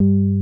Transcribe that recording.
you